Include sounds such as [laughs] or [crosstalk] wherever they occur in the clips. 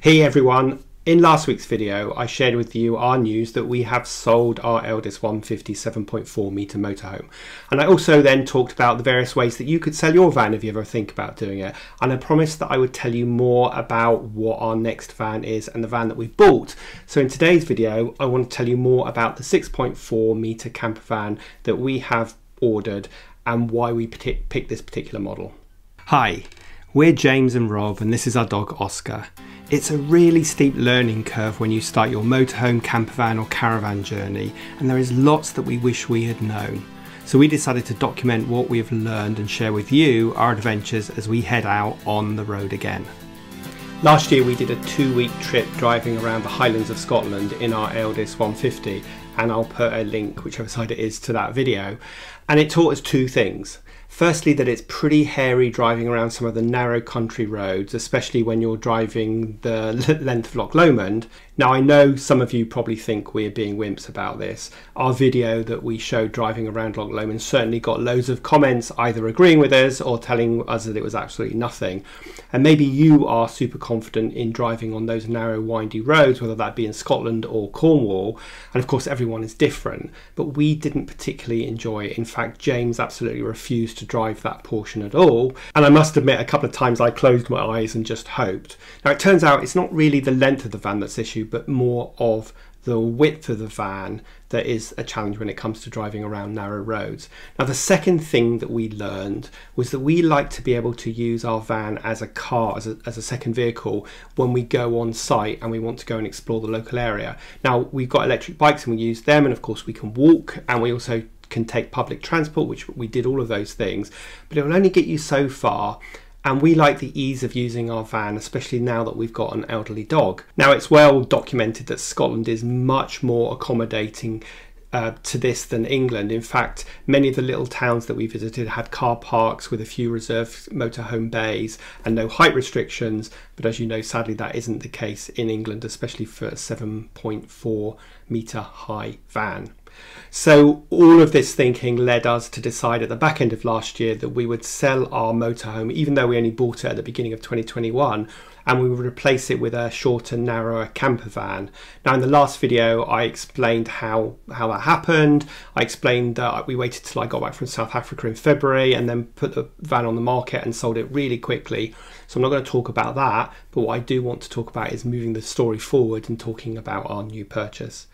Hey everyone, in last week's video I shared with you our news that we have sold our Elddis 157.4 metre motorhome and I also then talked about the various ways that you could sell your van if you ever think about doing it and I promised that I would tell you more about what our next van is and the van that we've bought. So in today's video I want to tell you more about the 6.4 metre camper van that we have ordered and why we picked this particular model. Hi, we're James and Rob and this is our dog Oscar. It's a really steep learning curve when you start your motorhome, campervan or caravan journey and there is lots that we wish we had known. So we decided to document what we have learned and share with you our adventures as we head out on the road again. Last year we did a two week trip driving around the Highlands of Scotland in our Elddis 150 and I'll put a link whichever side it is to that video and it taught us two things. Firstly, that it's pretty hairy driving around some of the narrow country roads, especially when you're driving the [laughs] length of Loch Lomond. Now, I know some of you probably think we're being wimps about this. Our video that we showed driving around Loch Lomond certainly got loads of comments either agreeing with us or telling us that it was absolutely nothing. And maybe you are super confident in driving on those narrow, windy roads, whether that be in Scotland or Cornwall. And of course, everyone is different, but we didn't particularly enjoy it. In fact, James absolutely refused to drive that portion at all. And I must admit, a couple of times I closed my eyes and just hoped. Now, it turns out it's not really the length of the van that's issue but more of the width of the van that is a challenge when it comes to driving around narrow roads. Now, the second thing that we learned was that we like to be able to use our van as a car, as a, as a second vehicle, when we go on site and we want to go and explore the local area. Now, we've got electric bikes and we use them, and of course, we can walk and we also can take public transport, which we did all of those things, but it will only get you so far and we like the ease of using our van, especially now that we've got an elderly dog. Now, it's well documented that Scotland is much more accommodating uh, to this than England. In fact, many of the little towns that we visited had car parks with a few reserved motorhome bays and no height restrictions. But as you know, sadly, that isn't the case in England, especially for a 7.4 metre high van. So all of this thinking led us to decide at the back end of last year that we would sell our motorhome, even though we only bought it at the beginning of 2021, and we replace it with a shorter, narrower camper van. Now, in the last video, I explained how, how that happened. I explained that we waited till I got back from South Africa in February and then put the van on the market and sold it really quickly. So I'm not going to talk about that, but what I do want to talk about is moving the story forward and talking about our new purchase.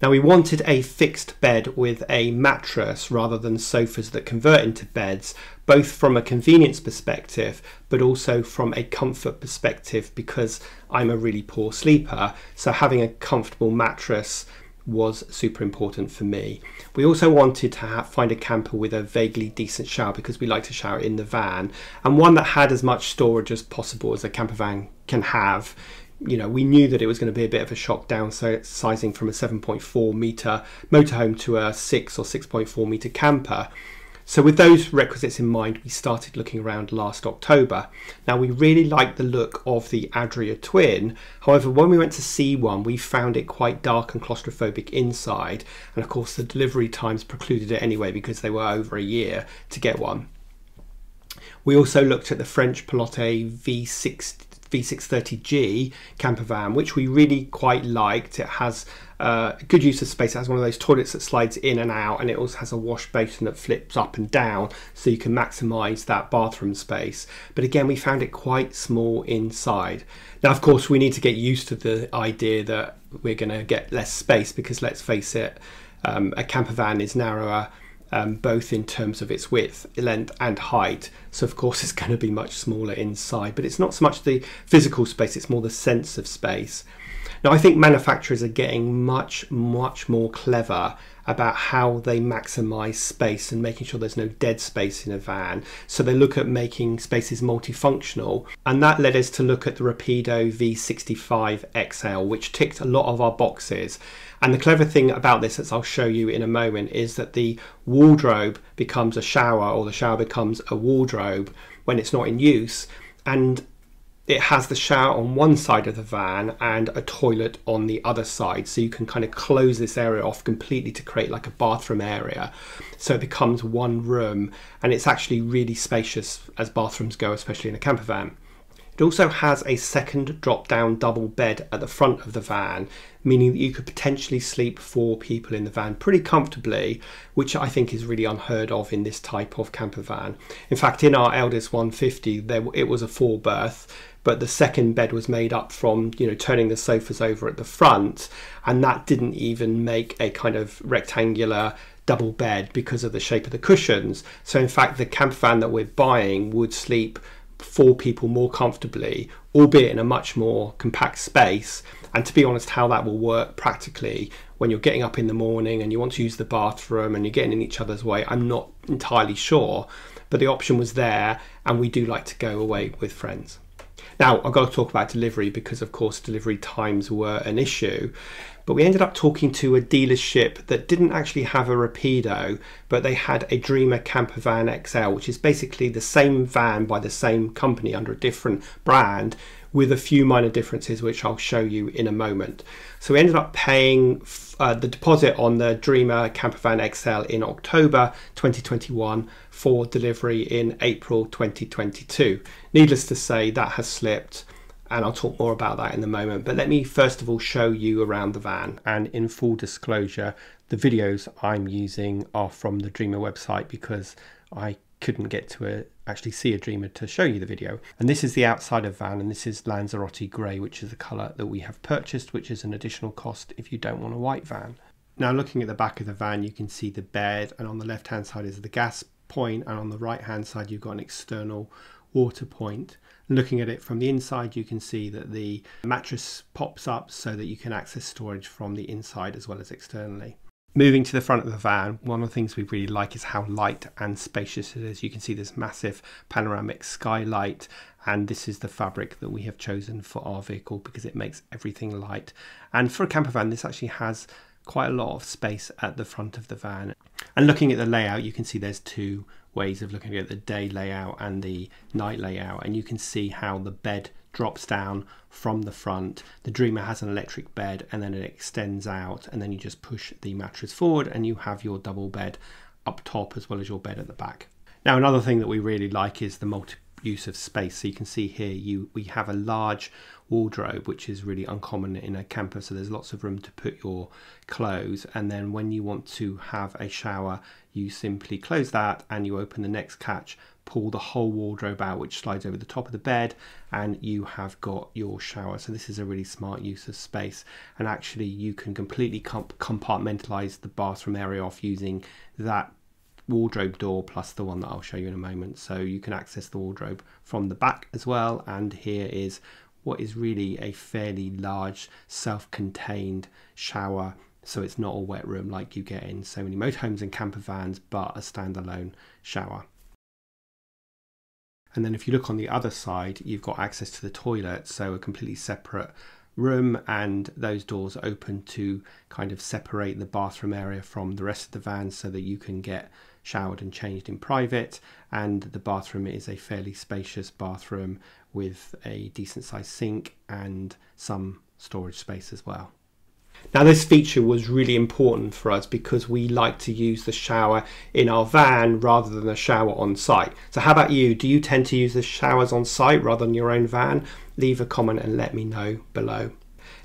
Now we wanted a fixed bed with a mattress rather than sofas that convert into beds, both from a convenience perspective, but also from a comfort perspective because I'm a really poor sleeper. So having a comfortable mattress was super important for me. We also wanted to have, find a camper with a vaguely decent shower because we like to shower in the van and one that had as much storage as possible as a camper van can have you know, we knew that it was going to be a bit of a shock downsizing from a 7.4 meter motorhome to a 6 or 6.4 meter camper. So with those requisites in mind, we started looking around last October. Now we really liked the look of the Adria Twin. However, when we went to see one, we found it quite dark and claustrophobic inside. And of course the delivery times precluded it anyway because they were over a year to get one. We also looked at the French Pilote V60 V630G camper van, which we really quite liked. It has uh, good use of space. It has one of those toilets that slides in and out, and it also has a wash basin that flips up and down, so you can maximise that bathroom space. But again, we found it quite small inside. Now, of course, we need to get used to the idea that we're going to get less space because, let's face it, um, a camper van is narrower um, both in terms of its width, length, and height. So, of course, [laughs] it's going to be much smaller inside, but it's not so much the physical space, it's more the sense of space. Now, I think manufacturers are getting much, much more clever about how they maximize space and making sure there's no dead space in a van. So they look at making spaces multifunctional, and that led us to look at the Rapido V65 XL, which ticked a lot of our boxes. And the clever thing about this, as I'll show you in a moment, is that the wardrobe becomes a shower or the shower becomes a wardrobe when it's not in use. And it has the shower on one side of the van and a toilet on the other side. So you can kind of close this area off completely to create like a bathroom area. So it becomes one room and it's actually really spacious as bathrooms go, especially in a camper van. It also has a second drop down double bed at the front of the van, meaning that you could potentially sleep four people in the van pretty comfortably, which I think is really unheard of in this type of camper van. In fact, in our Elddis 150, there, it was a four berth but the second bed was made up from you know turning the sofas over at the front and that didn't even make a kind of rectangular double bed because of the shape of the cushions. So in fact the camper van that we're buying would sleep four people more comfortably albeit in a much more compact space. And to be honest how that will work practically when you're getting up in the morning and you want to use the bathroom and you're getting in each other's way i'm not entirely sure. But the option was there and we do like to go away with friends now, I've got to talk about delivery because, of course, delivery times were an issue. But we ended up talking to a dealership that didn't actually have a Rapido, but they had a Dreamer Camper Van XL, which is basically the same van by the same company under a different brand, with a few minor differences, which I'll show you in a moment. So we ended up paying uh, the deposit on the Dreamer Camper Van XL in October 2021 for delivery in April 2022. Needless to say, that has slipped and I'll talk more about that in a moment. But let me first of all show you around the van. And in full disclosure, the videos I'm using are from the Dreamer website because I couldn't get to a, actually see a Dreamer to show you the video. And this is the outside of van, and this is Lanzarote Grey, which is the colour that we have purchased, which is an additional cost if you don't want a white van. Now looking at the back of the van, you can see the bed, and on the left hand side is the gas point and on the right hand side you've got an external water point. Looking at it from the inside you can see that the mattress pops up so that you can access storage from the inside as well as externally. Moving to the front of the van, one of the things we really like is how light and spacious it is. You can see this massive panoramic skylight and this is the fabric that we have chosen for our vehicle because it makes everything light. And for a camper van this actually has quite a lot of space at the front of the van. And looking at the layout, you can see there's two ways of looking at the day layout and the night layout. And you can see how the bed drops down from the front. The Dreamer has an electric bed and then it extends out and then you just push the mattress forward and you have your double bed up top as well as your bed at the back. Now another thing that we really like is the multi use of space. So you can see here you we have a large wardrobe which is really uncommon in a camper so there's lots of room to put your clothes and then when you want to have a shower you simply close that and you open the next catch pull the whole wardrobe out which slides over the top of the bed and you have got your shower so this is a really smart use of space and actually you can completely compartmentalize the bathroom area off using that wardrobe door plus the one that I'll show you in a moment. So you can access the wardrobe from the back as well. And here is what is really a fairly large self-contained shower. So it's not a wet room like you get in so many motorhomes and camper vans, but a standalone shower. And then if you look on the other side, you've got access to the toilet, so a completely separate room and those doors open to kind of separate the bathroom area from the rest of the van so that you can get showered and changed in private and the bathroom is a fairly spacious bathroom with a decent sized sink and some storage space as well. Now this feature was really important for us because we like to use the shower in our van rather than the shower on site. So how about you? Do you tend to use the showers on site rather than your own van? Leave a comment and let me know below.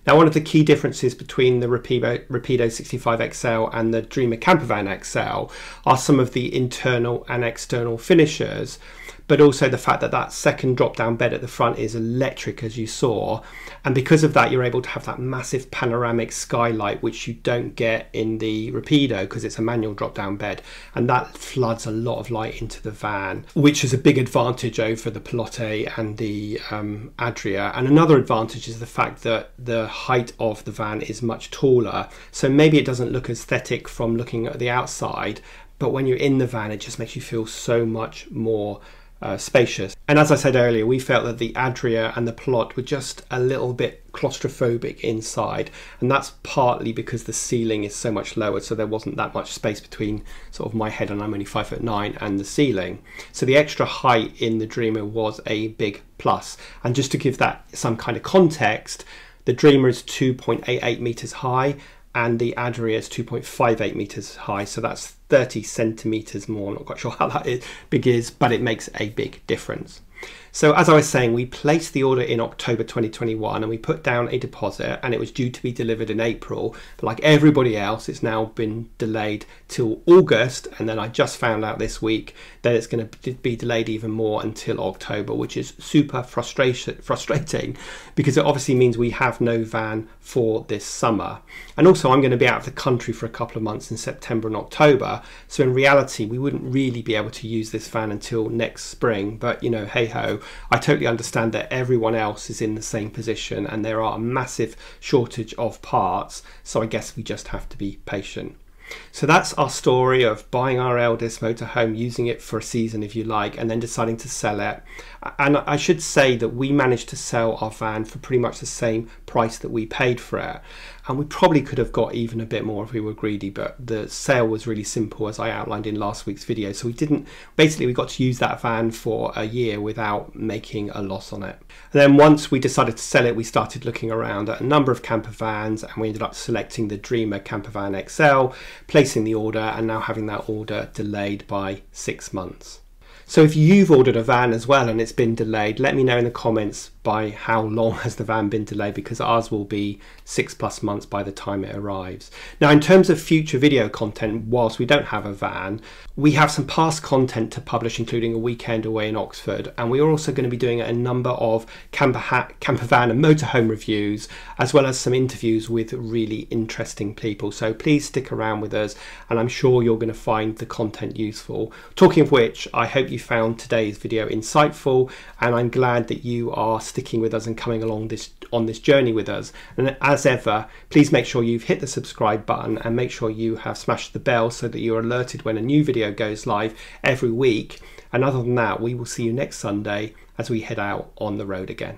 Now, one of the key differences between the Rapido, Rapido 65XL and the Dreamer Campervan XL are some of the internal and external finishers but also the fact that that second drop down bed at the front is electric as you saw. And because of that you're able to have that massive panoramic skylight which you don't get in the Rapido because it's a manual drop down bed. And that floods a lot of light into the van which is a big advantage over the Pilote and the um, Adria. And another advantage is the fact that the height of the van is much taller. So maybe it doesn't look aesthetic from looking at the outside but when you're in the van it just makes you feel so much more uh, spacious. And as I said earlier, we felt that the Adria and the Pilote were just a little bit claustrophobic inside, and that's partly because the ceiling is so much lower, so there wasn't that much space between sort of my head, and I'm only five foot nine, and the ceiling. So the extra height in the Dreamer was a big plus. And just to give that some kind of context, the Dreamer is 2.88 meters high and the Adria is 2.58 meters high, so that's 30 centimeters more. I'm not quite sure how that is, big is, but it makes a big difference. So as I was saying, we placed the order in October 2021 and we put down a deposit and it was due to be delivered in April. But like everybody else, it's now been delayed till August. And then I just found out this week that it's going to be delayed even more until October, which is super frustration, [laughs] frustrating because it obviously means we have no van for this summer. And also I'm going to be out of the country for a couple of months in September and October. So in reality, we wouldn't really be able to use this van until next spring. But you know, hey I totally understand that everyone else is in the same position and there are a massive shortage of parts. So I guess we just have to be patient. So that's our story of buying our Elddis motorhome, using it for a season if you like, and then deciding to sell it. And I should say that we managed to sell our van for pretty much the same price that we paid for it and we probably could have got even a bit more if we were greedy but the sale was really simple as I outlined in last week's video. So we didn't basically we got to use that van for a year without making a loss on it. And then once we decided to sell it we started looking around at a number of camper vans and we ended up selecting the Dreamer camper van XL placing the order and now having that order delayed by six months. So if you've ordered a van as well and it's been delayed, let me know in the comments by how long has the van been delayed because ours will be six plus months by the time it arrives. Now in terms of future video content, whilst we don't have a van, we have some past content to publish including a weekend away in Oxford and we are also going to be doing a number of camper, camper van and motorhome reviews as well as some interviews with really interesting people. So please stick around with us and I'm sure you're going to find the content useful. Talking of which, I hope you found today's video insightful and I'm glad that you are sticking with us and coming along this on this journey with us. And as ever, please make sure you've hit the subscribe button and make sure you have smashed the bell so that you're alerted when a new video goes live every week. And other than that, we will see you next Sunday as we head out on the road again.